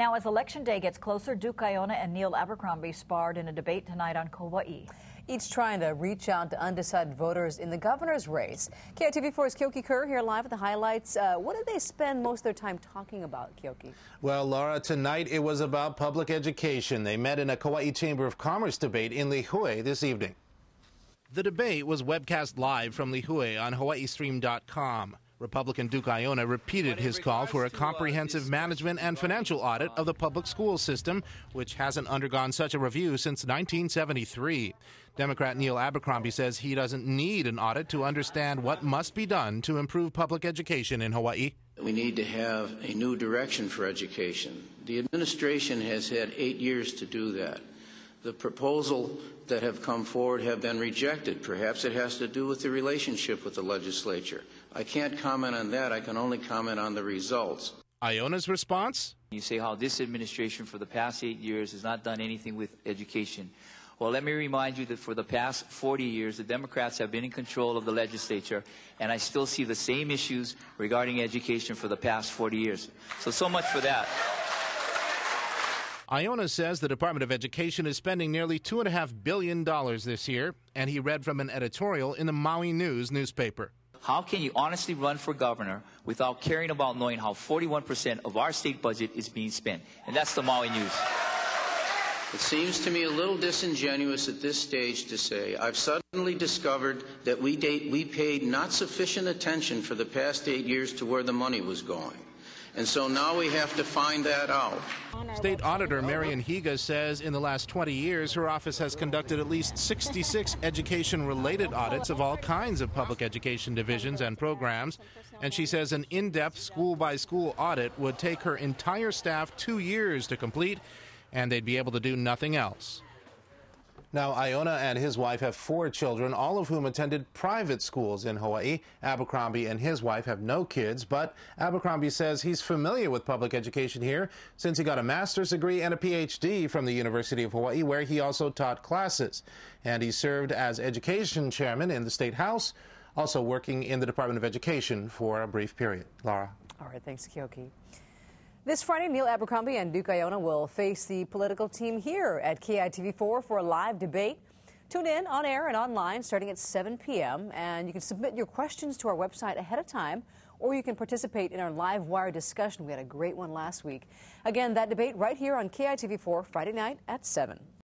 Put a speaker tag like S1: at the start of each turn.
S1: Now, as Election Day gets closer, Duke Aiona and Neil Abercrombie sparred in a debate tonight on Kauai.
S2: Each trying to reach out to undecided voters in the governor's race. KITV4's Keoki Kerr here live with the highlights. Uh, what did they spend most of their time talking about, Keoki?
S3: Well, Laura, tonight it was about public education. They met in a Kauai Chamber of Commerce debate in Lihue this evening. The debate was webcast live from Lihue on HawaiiStream.com. Republican Duke Aiona repeated his call for a uh, comprehensive management and financial audit of the public school system, which hasn't undergone such a review since 1973. Democrat Neil Abercrombie says he doesn't need an audit to understand what must be done to improve public education in Hawaii.
S4: We need to have a new direction for education. The administration has had eight years to do that. The proposal that have come forward have been rejected. Perhaps it has to do with the relationship with the legislature. I can't comment on that. I can only comment on the results.
S3: Aiona's response?
S5: You say how this administration for the past eight years has not done anything with education. Well, let me remind you that for the past 40 years, the Democrats have been in control of the legislature, and I still see the same issues regarding education for the past 40 years. So, so much for that.
S3: Aiona says the Department of Education is spending nearly $2.5 billion this year, and he read from an editorial in the Maui News newspaper.
S5: How can you honestly run for governor without caring about knowing how 41% of our state budget is being spent? And that's the Maui News.
S4: It seems to me a little disingenuous at this stage to say I've suddenly discovered that we, date, we paid not sufficient attention for the past eight years to where the money was going. And so now we have to find that out.
S3: State Auditor Marion Higa says in the last 20 years, her office has conducted at least 66 education related audits of all kinds of public education divisions and programs. And she says an in depth school by school audit would take her entire staff two years to complete, and they'd be able to do nothing else. Now, Aiona and his wife have four children, all of whom attended private schools in Hawaii. Abercrombie and his wife have no kids, but Abercrombie says he's familiar with public education here since he got a master's degree and a PhD from the University of Hawaii, where he also taught classes. And he served as education chairman in the State House, also working in the Department of Education for a brief period. Laura.
S2: All right, thanks, Keoki. This Friday, Neil Abercrombie and Duke Aiona will face the political team here at KITV4 for a live debate. Tune in on air and online starting at 7 p.m. And you can submit your questions to our website ahead of time, or you can participate in our live wire discussion. We had a great one last week. Again, that debate right here on KITV4 Friday night at 7.